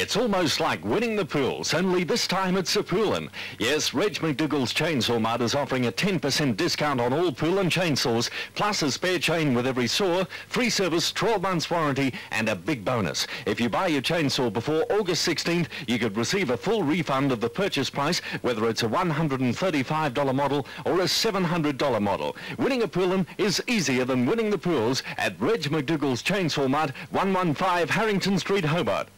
It's almost like winning the pools, only this time it's a Poulan. Yes, Reg McDougall's Chainsaw Mart is offering a 10% discount on all Poulan chainsaws, plus a spare chain with every saw, free service, 12 months warranty, and a big bonus. If you buy your chainsaw before August 16th, you could receive a full refund of the purchase price, whether it's a $135 model or a $700 model. Winning a Poulan is easier than winning the pools at Reg McDougall's Chainsaw Mart, 115 Harrington Street, Hobart.